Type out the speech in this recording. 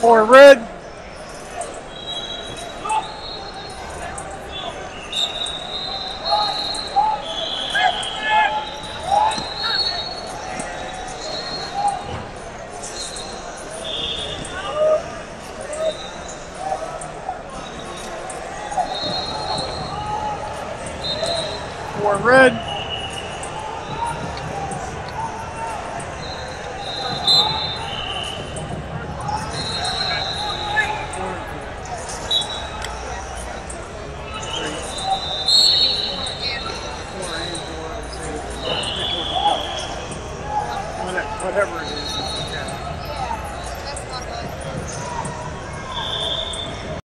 for red. Red. Whatever it is.